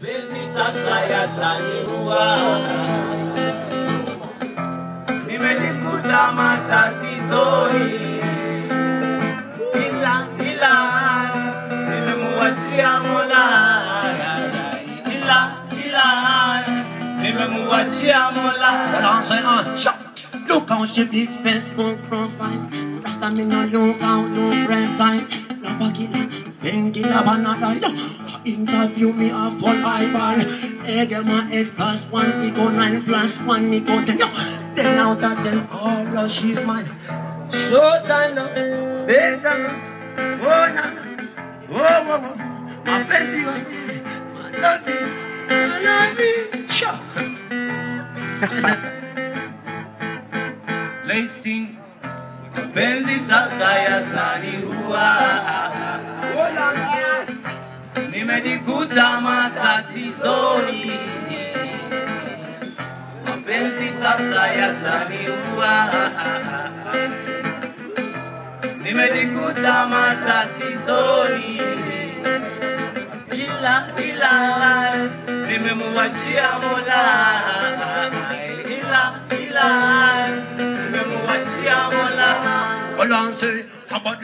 mapenzi sasa yataniua. Nimejikuta matatizoni, ila ila nimemuachia Mola, ila ila nimemuachia Mola. Uh, shut. Look how she beats Facebook profile. Rasta me no look out, no prime time. Love a killer, then killer banana. Interview me a full eyeball. Girl, my eight plus one equal nine plus one equal ten. Yo, ten out of ten. Oh, Lord, she's mine. Slow time now, better now. Oh, na na. Oh, oh, oh. Mapenzi wa I love you, I love you. Sure. Lacing, mapenzi sasa yataniua. Nimejikuta matatizoni, mapenzi sasa yataniua. Nimejikuta matatizoni, ila ila nimemuachia Mola, ila ila nimemuachia Mola. Hold on, say, how about